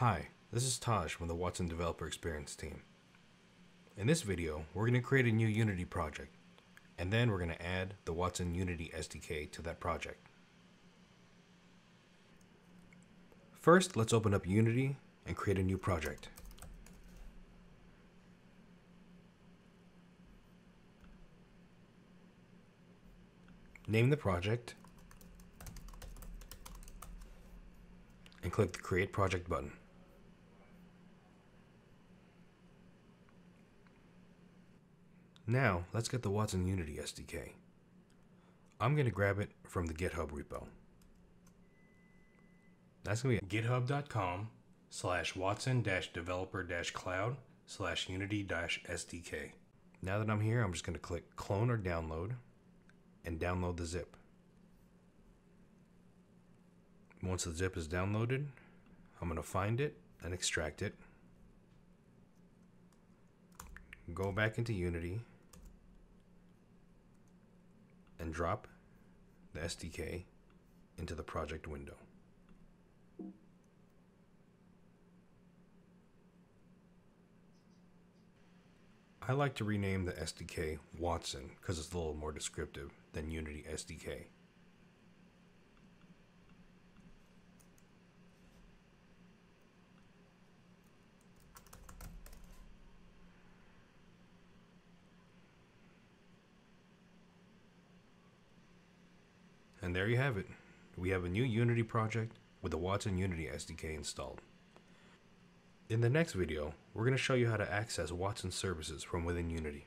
Hi, this is Taj from the Watson Developer Experience team. In this video, we're going to create a new Unity project, and then we're going to add the Watson Unity SDK to that project. First, let's open up Unity and create a new project. Name the project and click the Create Project button. Now, let's get the Watson Unity SDK. I'm going to grab it from the GitHub repo. That's going to be github.com slash watson developer cloud slash unity SDK. Now that I'm here, I'm just going to click clone or download and download the zip. Once the zip is downloaded, I'm going to find it and extract it. Go back into Unity and drop the SDK into the project window. I like to rename the SDK Watson because it's a little more descriptive than Unity SDK. And there you have it. We have a new Unity project with the Watson Unity SDK installed. In the next video, we're going to show you how to access Watson services from within Unity.